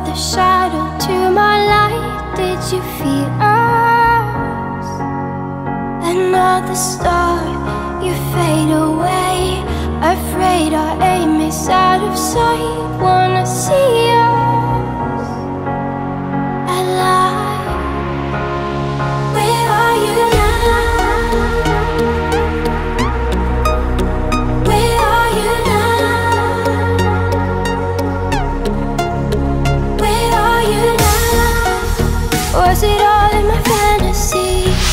with a shadow to my light. Did you feel us? Another star, you fade away. Afraid our aim is was it all in my fantasy?